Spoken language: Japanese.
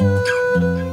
るー。